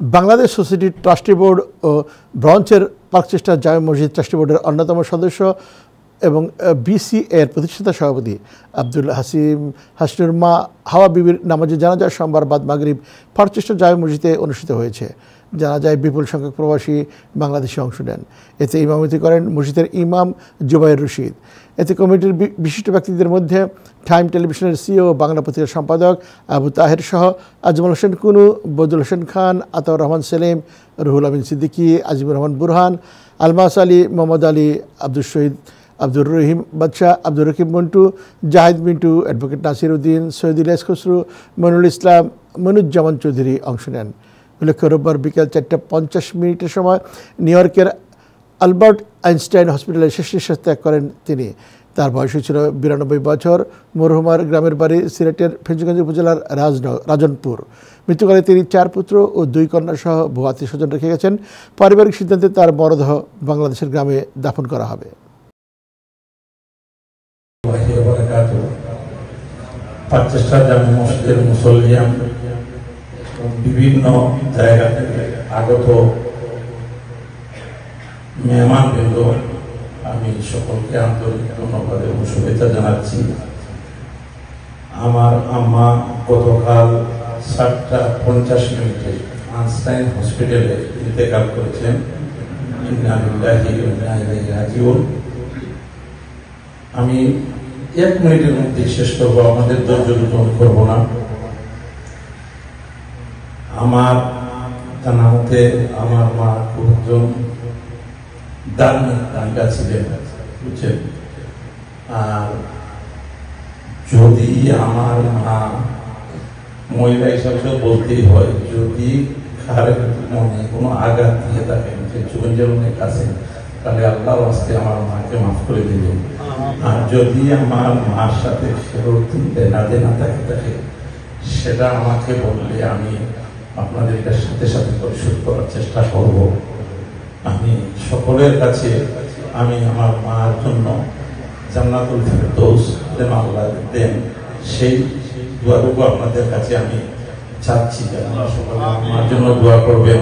Bangladesh society trustee board ও ব্রঞ্চের Parkchester জামে মসজিদ ট্রাস্টি বোর্ডের অন্যতম সদস্য এবং বিসি এর প্রতিষ্ঠাতা সভাপতি আব্দুল হাসিম হাসনুর মা হাওয়া বিবির নামাজে জানাজা সোমবার বাদ মাগরিব পার্কচেস্টার জামে মসজিদে অনুষ্ঠিত হয়েছে। জানাজায় বিপুল সংখ্যক প্রবাসী বাংলাদেশে অংশ নেন। এতে ইমামতি করেন মসজিদের ইমাম জুবাইর রশিদ। এতে কমিটির বিশিষ্ট ব্যক্তিদের মধ্যে টাইম টেলিভিশনের সিও বাংলা পত্রিকার সম্পাদক আবু তাহের সহ আজমল হোসেন কুনু বদুল হোসেন খান, আতাউর রহমান সেলিম, রুহুল আমিন সিদ্দিকী আজিমুর রহমান বুরহান, আলমাস আলী, মোহাম্মদ আলী আব্দুল শহীদ আব্দুর রহিম বাদশাহ আব্দুর রকিব মন্টু জাহিদ মিন্টু, অ্যাডভোকেট নাসির উদ্দিন সৈয়দুল খসরু মনুল ইসলাম মনুজ্জামান চৌধুরী অংশ নেন। উল্লেখ্য, রোববার বিকেল চারটা পঞ্চাশ মিনিটের সময় নিউ ইয়র্কের আলবার্ট আইনস্টাইন হসপিটালে শেষ নিঃশ্বাস ত্যাগ করেন তিনি। তার বয়স ছিল বিরানব্বই বছর, মরহুমার গ্রামের বাড়ি সিলেটের ফেঞ্চুগঞ্জ উপজেলার রাজন, রাজনপুর। মৃত্যুকালে তিনি চার পুত্র ও দুই কন্যা সহ আত্মীয় স্বজন রেখে গেছেন। পারিবারিক সিদ্ধান্তে তার মরদেহ বাংলাদেশের গ্রামে দাফন করা হবে। প্রচেষ্টা জামে মসজিদের মুসল্লিয়ান বিভিন্ন জায়গা থেকে আগত মেহমান বৃন্দ আমি সকলকে আন্তরিক ধন্যবাদ এবং শুভেচ্ছা জানাচ্ছি। আমার আম্মা গতকাল সাতটা পঞ্চাশ মিনিটে আনস্টাইন হসপিটালে ইন্তেকাল করেছেন। আমি এক মিনিটের মধ্যে শেষ করব, আমাদের ধৈর্য রোপণ করব না। আমার জানা আমার মা একজন ধার্মিক নায়িকা ছিলেন, বুঝছেন? আর যদি আমার মা মহিলা হিসাবে বলতেই হয়, যদি কারের মনে কোনো আঘাত দিয়ে থাকেন, যে জীবনের কাছে তাহলে আল্লাহ আস্তে আমার মাকে মাফ করে দিলেন আর যদি আমার মার সাথে দেনা দেনা থাকে থাকে সেটা আমাকে বললে আমি আপনাদেরকে সাথে সাথে পরিশোধ করার চেষ্টা করব। আমি সকলের কাছে আমি আমার মার জন্য জান্নাতুল ফেরদৌস যেন আল্লাহ দেন। সেই দোয়াটুকু আপনাদের কাছে আমি চাচ্ছি যে আপনারা সকলে আমার জন্য দোয়া করবেন।